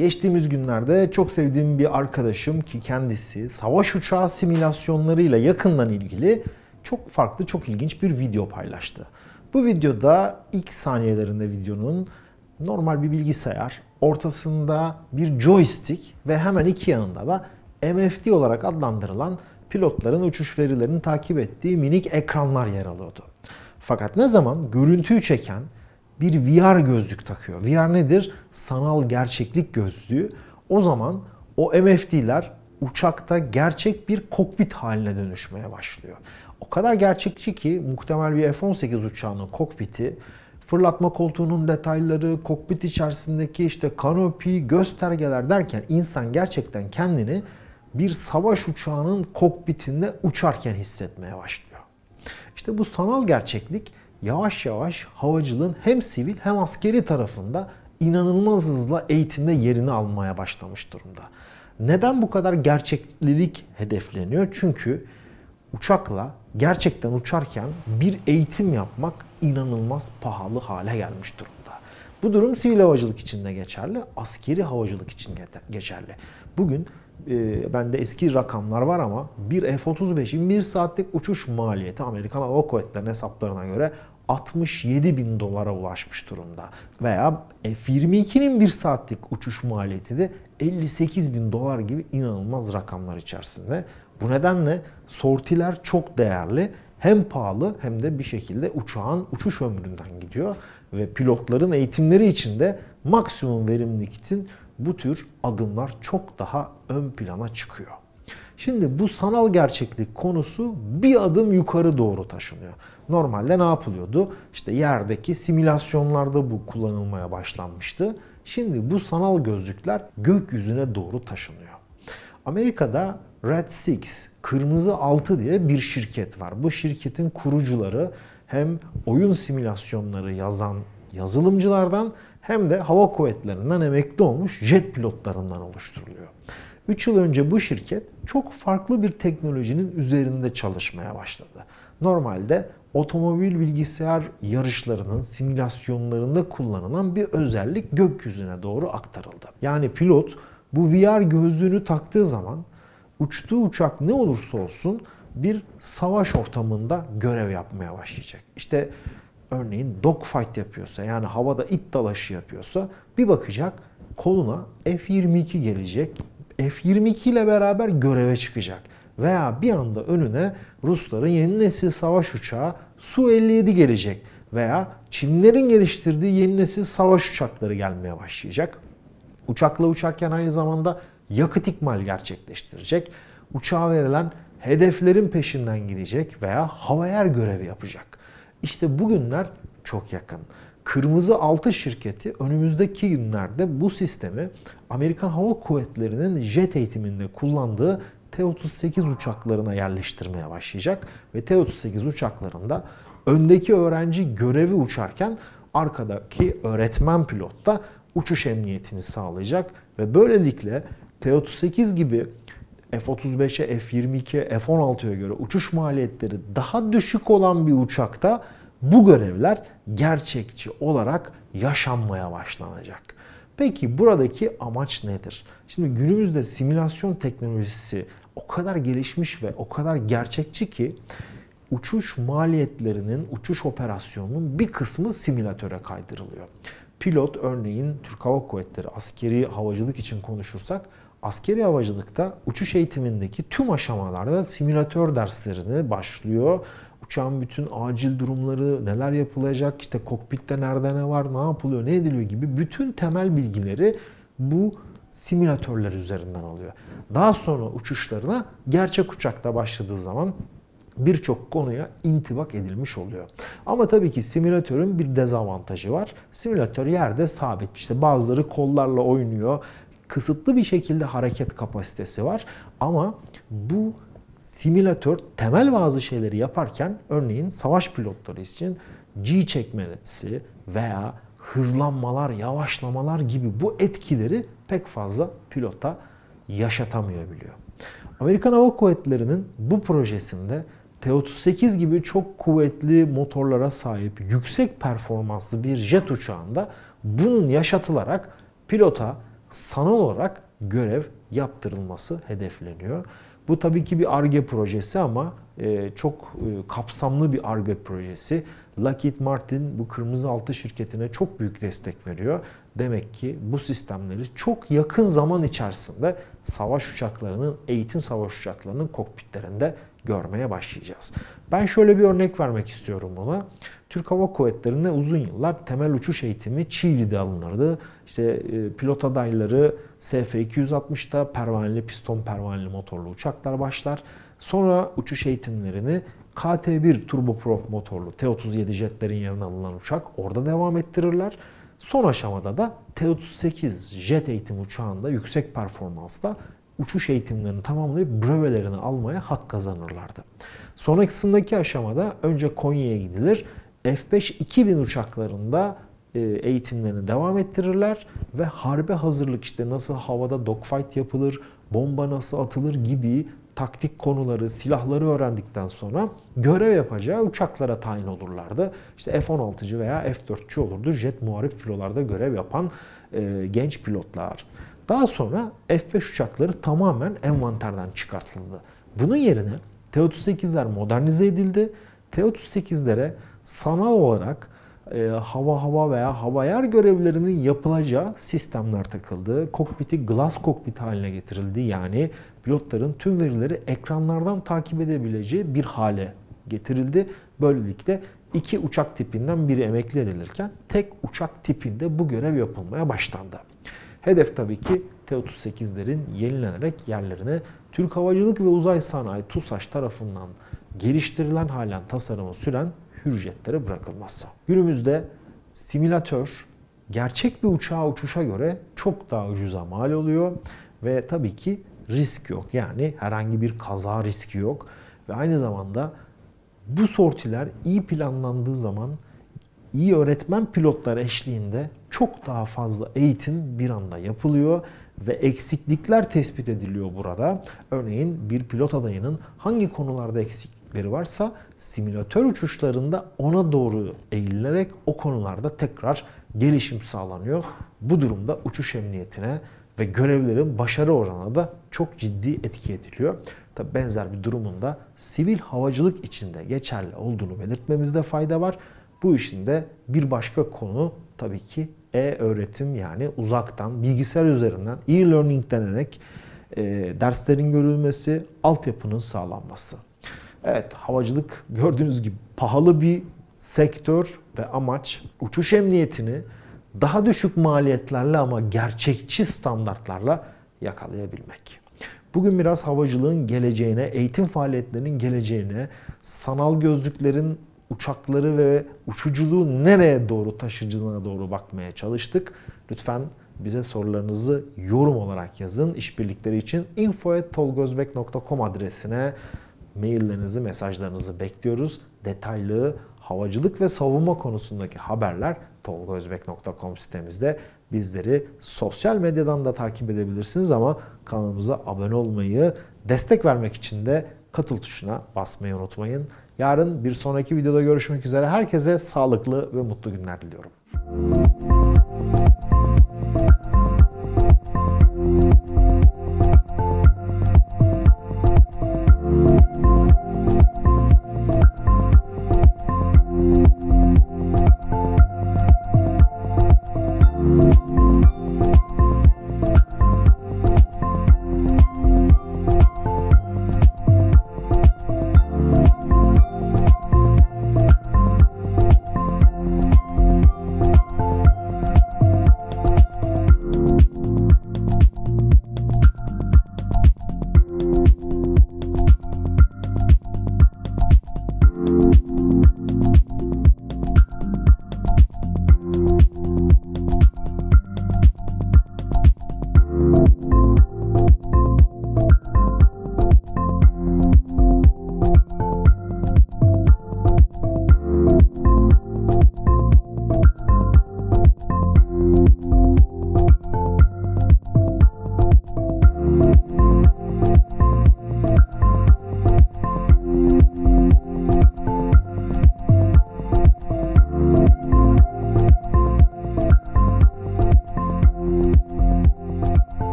Geçtiğimiz günlerde çok sevdiğim bir arkadaşım ki kendisi savaş uçağı simülasyonlarıyla yakından ilgili çok farklı, çok ilginç bir video paylaştı. Bu videoda ilk saniyelerinde videonun normal bir bilgisayar, ortasında bir joystick ve hemen iki yanında da MFD olarak adlandırılan pilotların uçuş verilerini takip ettiği minik ekranlar yer alıyordu. Fakat ne zaman görüntüyü çeken bir VR gözlük takıyor. VR nedir? Sanal gerçeklik gözlüğü. O zaman o MFD'ler uçakta gerçek bir kokpit haline dönüşmeye başlıyor. O kadar gerçekçi ki muhtemel bir F-18 uçağının kokpiti fırlatma koltuğunun detayları, kokpit içerisindeki işte kanopi, göstergeler derken insan gerçekten kendini bir savaş uçağının kokpitinde uçarken hissetmeye başlıyor. İşte bu sanal gerçeklik yavaş yavaş havacılığın hem sivil hem askeri tarafında inanılmaz hızla eğitimde yerini almaya başlamış durumda. Neden bu kadar gerçeklilik hedefleniyor? Çünkü uçakla gerçekten uçarken bir eğitim yapmak inanılmaz pahalı hale gelmiş durumda. Bu durum sivil havacılık için de geçerli, askeri havacılık için geçerli. Bugün e, bende eski rakamlar var ama bir F-35'in bir saatlik uçuş maliyeti Amerikan Hava Kuvvetleri'nin hesaplarına göre 67 bin dolara ulaşmış durumda. Veya F-22'nin bir saatlik uçuş maliyeti de 58 bin dolar gibi inanılmaz rakamlar içerisinde. Bu nedenle sortiler çok değerli. Hem pahalı hem de bir şekilde uçağın uçuş ömründen gidiyor. Ve pilotların eğitimleri için de maksimum verimlilik için bu tür adımlar çok daha ön plana çıkıyor. Şimdi bu sanal gerçeklik konusu bir adım yukarı doğru taşınıyor. Normalde ne yapılıyordu? İşte yerdeki simülasyonlarda bu kullanılmaya başlanmıştı. Şimdi bu sanal gözlükler gökyüzüne doğru taşınıyor. Amerika'da Red Six, Kırmızı Altı diye bir şirket var. Bu şirketin kurucuları hem oyun simülasyonları yazan yazılımcılardan hem de hava kuvvetlerinden emekli olmuş jet pilotlarından oluşturuluyor. 3 yıl önce bu şirket çok farklı bir teknolojinin üzerinde çalışmaya başladı. Normalde otomobil bilgisayar yarışlarının simülasyonlarında kullanılan bir özellik gökyüzüne doğru aktarıldı. Yani pilot bu VR gözlüğünü taktığı zaman uçtuğu uçak ne olursa olsun bir savaş ortamında görev yapmaya başlayacak. İşte örneğin dogfight yapıyorsa yani havada it dalaşı yapıyorsa bir bakacak koluna F-22 gelecek. F-22 ile beraber göreve çıkacak. Veya bir anda önüne Rusların yeni nesil savaş uçağı Su-57 gelecek. Veya Çinlerin geliştirdiği yeni nesil savaş uçakları gelmeye başlayacak. Uçakla uçarken aynı zamanda yakıt ikmal gerçekleştirecek. Uçağa verilen hedeflerin peşinden gidecek veya hava görevi yapacak. İşte bugünler çok yakın. Kırmızı Altı şirketi önümüzdeki günlerde bu sistemi Amerikan Hava Kuvvetleri'nin jet eğitiminde kullandığı T-38 uçaklarına yerleştirmeye başlayacak ve T-38 uçaklarında öndeki öğrenci görevi uçarken arkadaki öğretmen pilot da uçuş emniyetini sağlayacak ve böylelikle T-38 gibi F-35'e, F-22'ye, F-16'ya göre uçuş maliyetleri daha düşük olan bir uçakta bu görevler gerçekçi olarak yaşanmaya başlanacak. Peki buradaki amaç nedir? Şimdi günümüzde simülasyon teknolojisi o kadar gelişmiş ve o kadar gerçekçi ki uçuş maliyetlerinin, uçuş operasyonunun bir kısmı simülatöre kaydırılıyor. Pilot örneğin Türk Hava Kuvvetleri askeri havacılık için konuşursak askeri havacılıkta uçuş eğitimindeki tüm aşamalarda simülatör derslerini başlıyor. Uçağın bütün acil durumları, neler yapılacak, işte kokpitte nerede ne var, ne yapılıyor, ne ediliyor gibi bütün temel bilgileri bu simülatörler üzerinden alıyor. Daha sonra uçuşlarına gerçek uçakta başladığı zaman birçok konuya intibak edilmiş oluyor. Ama tabii ki simülatörün bir dezavantajı var. Simülatör yerde sabit. İşte bazıları kollarla oynuyor. Kısıtlı bir şekilde hareket kapasitesi var. Ama bu simülatör temel bazı şeyleri yaparken örneğin savaş pilotları için G çekmesi veya hızlanmalar, yavaşlamalar gibi bu etkileri pek fazla pilota yaşatamıyor biliyor. Amerikan Hava Kuvvetleri'nin bu projesinde T-38 gibi çok kuvvetli motorlara sahip yüksek performanslı bir jet uçağında bunun yaşatılarak pilota sanal olarak görev yaptırılması hedefleniyor. Bu tabii ki bir ARGE projesi ama e, çok e, kapsamlı bir ARGE projesi. Lockheed Martin bu kırmızı altı şirketine çok büyük destek veriyor. Demek ki bu sistemleri çok yakın zaman içerisinde savaş uçaklarının, eğitim savaş uçaklarının kokpitlerinde görmeye başlayacağız. Ben şöyle bir örnek vermek istiyorum buna. Türk Hava Kuvvetleri'nde uzun yıllar temel uçuş eğitimi Çiğli'de alınırdı. İşte e, pilot adayları SF-260'da pervaneli, piston pervaneli motorlu uçaklar başlar. Sonra uçuş eğitimlerini KT-1 turboprop motorlu T-37 jetlerin yerine alınan uçak orada devam ettirirler. Son aşamada da T-38 jet eğitim uçağında yüksek performansla uçuş eğitimlerini tamamlayıp brevelerini almaya hak kazanırlardı. Sonrasındaki aşamada önce Konya'ya gidilir. F-5-2000 uçaklarında e, eğitimlerini devam ettirirler ve harbe hazırlık işte nasıl havada dogfight yapılır, bomba nasıl atılır gibi taktik konuları, silahları öğrendikten sonra görev yapacağı uçaklara tayin olurlardı. İşte F-16'cı veya F-4'cü olurdu. Jet muharip filolarda görev yapan e, genç pilotlar. Daha sonra F-5 uçakları tamamen envanterden çıkartıldı. Bunun yerine T-38'ler modernize edildi. T-38'lere sanal olarak e, hava hava veya hava yer görevlerinin yapılacağı sistemler takıldı. Kokpiti glass kokpit haline getirildi. Yani pilotların tüm verileri ekranlardan takip edebileceği bir hale getirildi. Böylelikle iki uçak tipinden biri emekli edilirken tek uçak tipinde bu görev yapılmaya başlandı. Hedef tabii ki T-38'lerin yenilenerek yerlerine Türk Havacılık ve Uzay Sanayi TUSAŞ tarafından geliştirilen halen tasarımı süren hürjetlere bırakılmazsa. Günümüzde simülatör gerçek bir uçağa uçuşa göre çok daha ucuza mal oluyor ve tabii ki risk yok. Yani herhangi bir kaza riski yok ve aynı zamanda bu sortiler iyi planlandığı zaman iyi öğretmen pilotlar eşliğinde çok daha fazla eğitim bir anda yapılıyor ve eksiklikler tespit ediliyor burada. Örneğin bir pilot adayının hangi konularda eksiklikleri varsa simülatör uçuşlarında ona doğru eğilerek o konularda tekrar gelişim sağlanıyor. Bu durumda uçuş emniyetine ve görevlerin başarı oranına da çok ciddi etki ediliyor. Tabi benzer bir durumun da sivil havacılık içinde geçerli olduğunu belirtmemizde fayda var. Bu işin de bir başka konu tabii ki e-öğretim yani uzaktan bilgisayar üzerinden e-learning denerek e, derslerin görülmesi, altyapının sağlanması. Evet havacılık gördüğünüz gibi pahalı bir sektör ve amaç uçuş emniyetini daha düşük maliyetlerle ama gerçekçi standartlarla yakalayabilmek. Bugün biraz havacılığın geleceğine, eğitim faaliyetlerinin geleceğine, sanal gözlüklerin uçakları ve uçuculuğu nereye doğru taşıcılığına doğru bakmaya çalıştık. Lütfen bize sorularınızı yorum olarak yazın. İşbirlikleri için info.tolgozbek.com adresine maillerinizi, mesajlarınızı bekliyoruz. Detaylı havacılık ve savunma konusundaki haberler tolgozbek.com sitemizde. Bizleri sosyal medyadan da takip edebilirsiniz ama kanalımıza abone olmayı, destek vermek için de katıl tuşuna basmayı unutmayın. Yarın bir sonraki videoda görüşmek üzere. Herkese sağlıklı ve mutlu günler diliyorum.